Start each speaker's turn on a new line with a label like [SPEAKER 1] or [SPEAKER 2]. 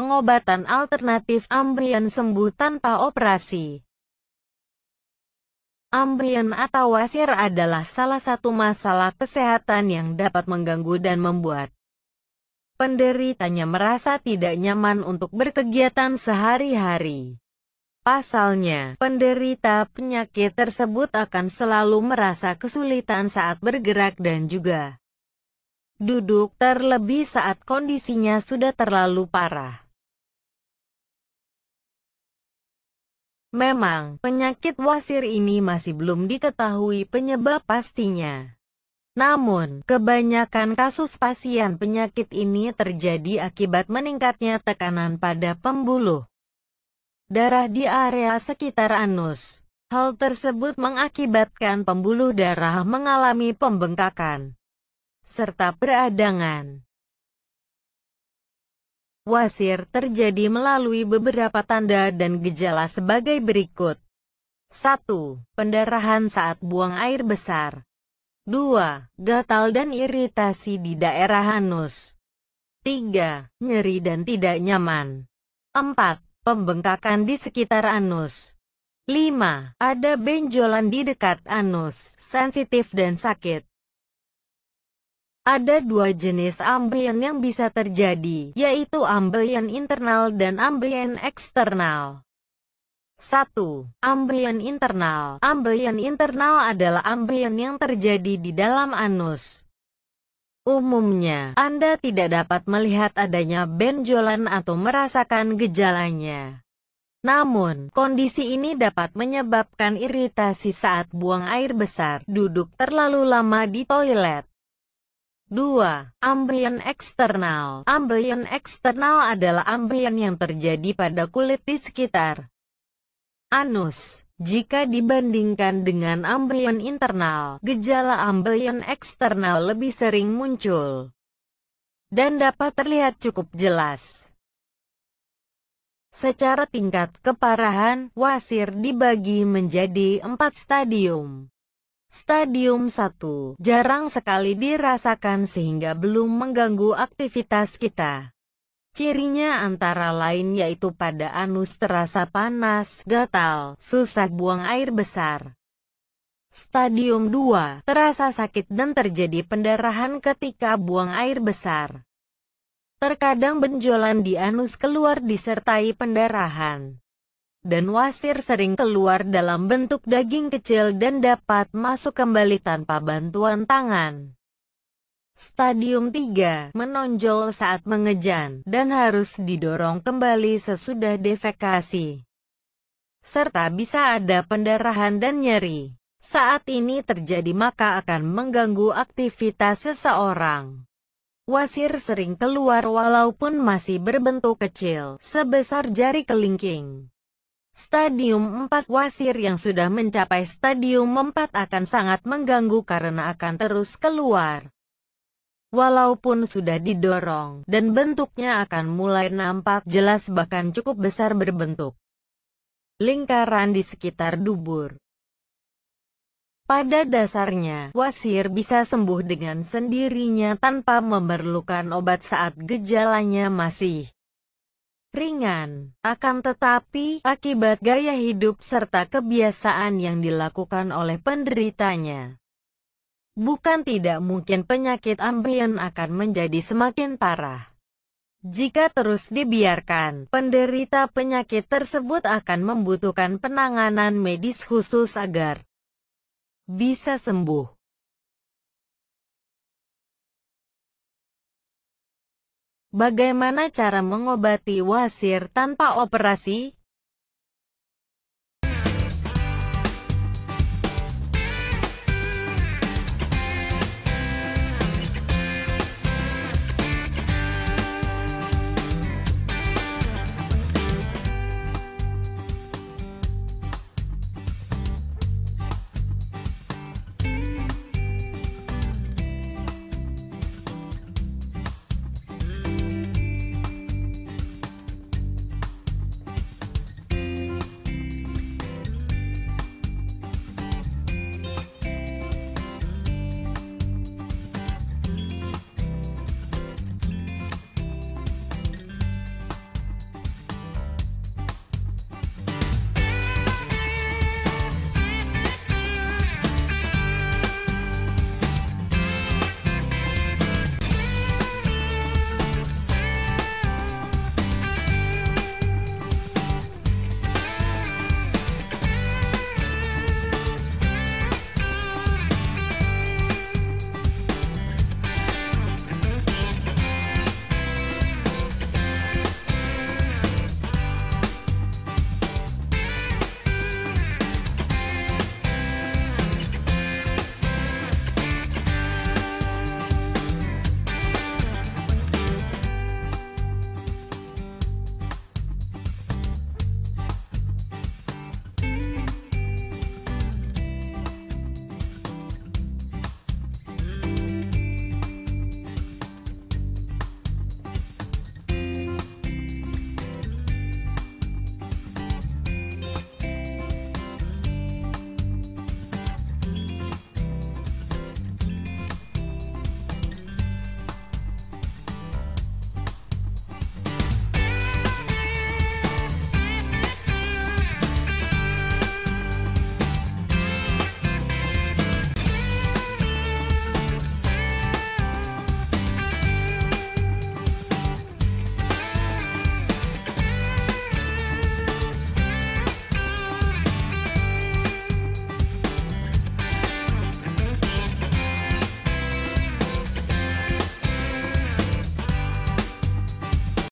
[SPEAKER 1] pengobatan alternatif Ambien sembuh tanpa operasi. Ambien atau wasir adalah salah satu masalah kesehatan yang dapat mengganggu dan membuat penderitanya merasa tidak nyaman untuk berkegiatan sehari-hari. Pasalnya, penderita penyakit tersebut akan selalu merasa kesulitan saat bergerak dan juga duduk terlebih saat kondisinya sudah terlalu parah. Memang, penyakit wasir ini masih belum diketahui penyebab pastinya. Namun, kebanyakan kasus pasien penyakit ini terjadi akibat meningkatnya tekanan pada pembuluh darah di area sekitar anus. Hal tersebut mengakibatkan pembuluh darah mengalami pembengkakan serta peradangan. Wasir terjadi melalui beberapa tanda dan gejala sebagai berikut. 1. Pendarahan saat buang air besar. 2. Gatal dan iritasi di daerah anus. 3. Nyeri dan tidak nyaman. 4 pembengkakan di sekitar anus. 5. Ada benjolan di dekat anus, sensitif dan sakit. Ada dua jenis ambien yang bisa terjadi, yaitu ambien internal dan ambien eksternal. 1. Ambien internal Ambien internal adalah ambien yang terjadi di dalam anus. Umumnya, Anda tidak dapat melihat adanya benjolan atau merasakan gejalanya. Namun, kondisi ini dapat menyebabkan iritasi saat buang air besar, duduk terlalu lama di toilet. 2. Ambien eksternal Ambien eksternal adalah ambien yang terjadi pada kulit di sekitar anus. Jika dibandingkan dengan ambien internal, gejala ambien eksternal lebih sering muncul dan dapat terlihat cukup jelas. Secara tingkat keparahan, wasir dibagi menjadi empat stadium. Stadium 1 jarang sekali dirasakan sehingga belum mengganggu aktivitas kita. Cirinya antara lain yaitu pada anus terasa panas, gatal, susah buang air besar. Stadium 2, terasa sakit dan terjadi pendarahan ketika buang air besar. Terkadang benjolan di anus keluar disertai pendarahan. Dan wasir sering keluar dalam bentuk daging kecil dan dapat masuk kembali tanpa bantuan tangan. Stadium 3 menonjol saat mengejan dan harus didorong kembali sesudah defekasi. Serta bisa ada pendarahan dan nyeri. Saat ini terjadi maka akan mengganggu aktivitas seseorang. Wasir sering keluar walaupun masih berbentuk kecil, sebesar jari kelingking. Stadium 4 wasir yang sudah mencapai stadium 4 akan sangat mengganggu karena akan terus keluar walaupun sudah didorong, dan bentuknya akan mulai nampak jelas bahkan cukup besar berbentuk lingkaran di sekitar dubur. Pada dasarnya, wasir bisa sembuh dengan sendirinya tanpa memerlukan obat saat gejalanya masih ringan. Akan tetapi, akibat gaya hidup serta kebiasaan yang dilakukan oleh penderitanya, Bukan tidak mungkin penyakit ambien akan menjadi semakin parah. Jika terus dibiarkan, penderita penyakit tersebut akan membutuhkan penanganan medis khusus agar bisa sembuh. Bagaimana cara mengobati wasir tanpa operasi?